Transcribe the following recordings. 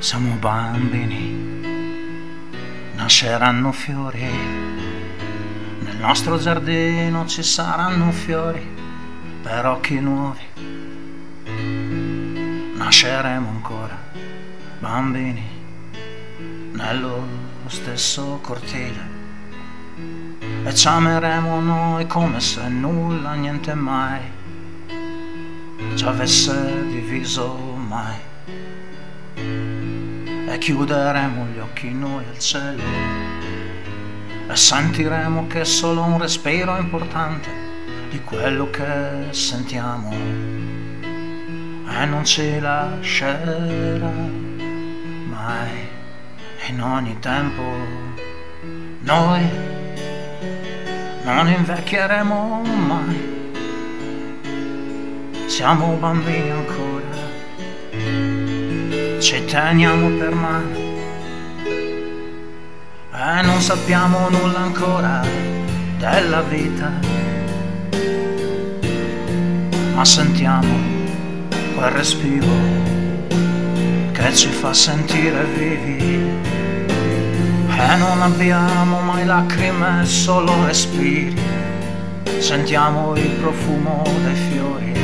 Siamo bambini, nasceranno fiori, nel nostro giardino ci saranno fiori per occhi nuovi. Nasceremo ancora bambini nello stesso cortile. E ci ameremo noi come se nulla, niente mai ci avesse diviso mai. E chiuderemo gli occhi noi al cielo e sentiremo che è solo un respiro importante di quello che sentiamo. E non ci lascerà mai. In ogni tempo noi non invecchieremo mai siamo bambini ancora. Ci teniamo per mano. E non sappiamo nulla ancora della vita, ma sentiamo quel respiro che ci fa sentire vivi. E non abbiamo mai lacrime, solo respiri, sentiamo il profumo dei fiori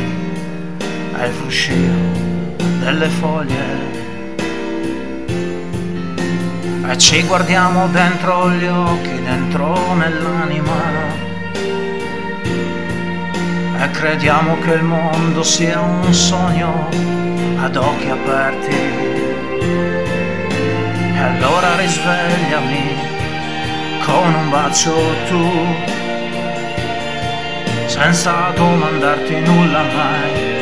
il fruscio delle foglie. E ci guardiamo dentro gli occhi, dentro nell'anima. E crediamo che il mondo sia un sogno ad occhi aperti. E allora risvegliami con un bacio tu senza domandarti nulla mai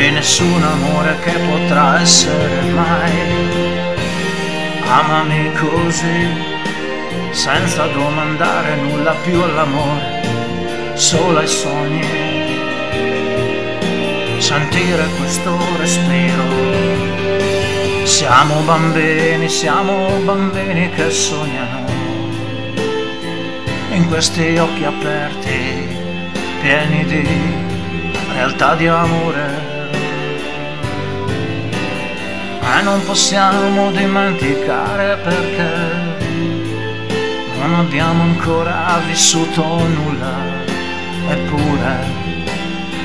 di nessun amore che potrà essere mai Amami così, senza domandare nulla più all'amore, solo ai sogni. Sentire questo respiro. Siamo bambini, siamo bambini che sognano. In questi occhi aperti, pieni di realtà di amore ma non possiamo dimenticare perché non abbiamo ancora vissuto nulla, eppure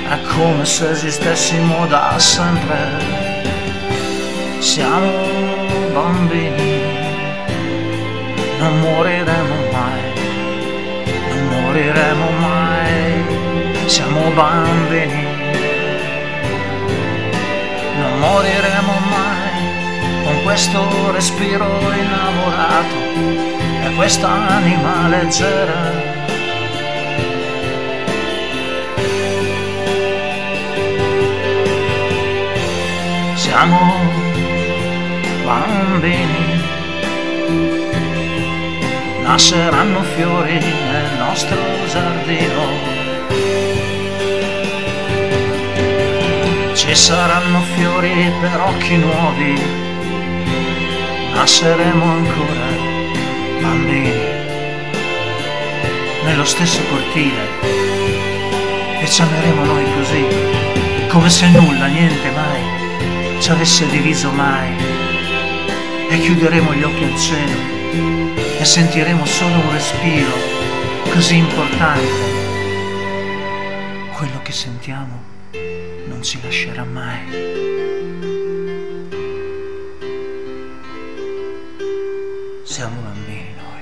è come se esistessimo da sempre. Siamo bambini, non moriremo mai, non moriremo mai, siamo bambini, non moriremo questo respiro innamorato e questa anima leggera. Siamo bambini, nasceranno fiori nel nostro giardino. Ci saranno fiori per occhi nuovi nasceremo ancora bambini nello stesso cortile e ci ameremo noi così, come se nulla, niente mai ci avesse diviso mai e chiuderemo gli occhi al cielo e sentiremo solo un respiro così importante. Quello che sentiamo non ci lascerà mai. Siamo noi, siamo